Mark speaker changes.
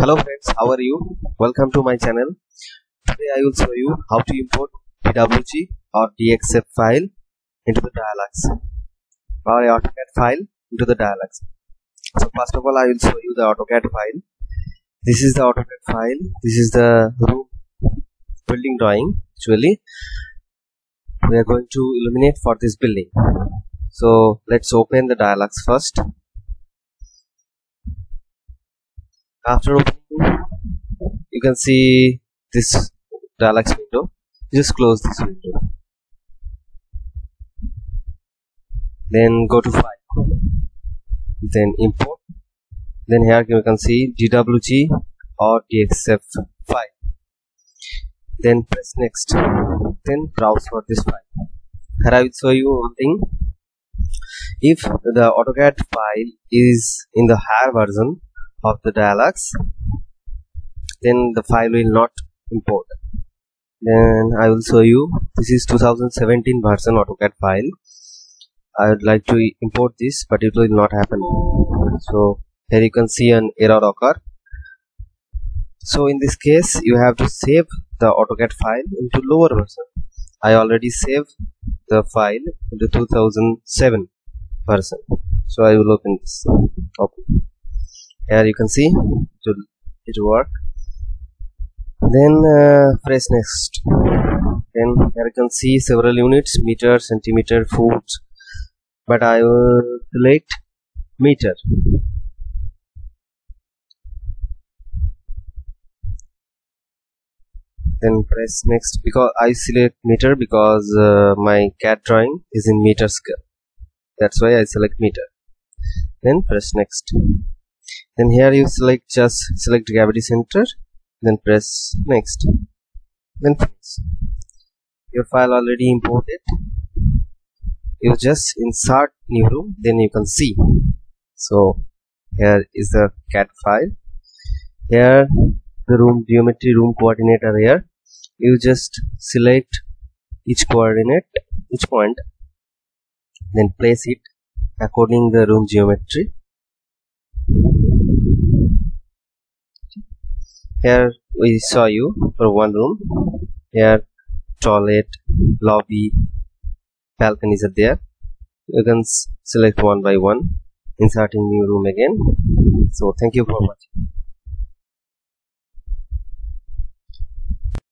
Speaker 1: Hello friends, how are you? Welcome to my channel. Today I will show you how to import DWG or DXF file into the DIALux or AutoCAD file into the DIALux So first of all I will show you the AutoCAD file. This is the AutoCAD file. This is the room building drawing actually. We are going to illuminate for this building. So let's open the DIALux first. After opening you can see this dialog window. Just close this window. Then go to file. Then import. Then here you can see dwg or dxf file. Then press next. Then browse for this file. Here i will show you one thing. If the AutoCAD file is in the higher version of the DIALux then the file will not import. Then I will show you this is 2017 version AutoCAD file. I would like to import this but it will not happen. So here you can see an error occur. So in this case you have to save the AutoCAD file into lower version. I already saved the file into 2007 version. So I will open this. Open here you can see it will, it will work. Then uh, press next. Then here you can see several units meter centimeter foot but I will select meter. Then press next because I select meter because uh, my CAD drawing is in meter scale. That's why I select meter. Then press next then here you select just select gravity center then press next. Then finish your file already imported. You just insert new room then you can see. So here is the CAD file. Here the room geometry room coordinate are here. You just select each coordinate each point then place it according the room geometry here we saw you for one room. Here toilet lobby balconies are there. You can select one by one. Inserting new room again. So thank you for watching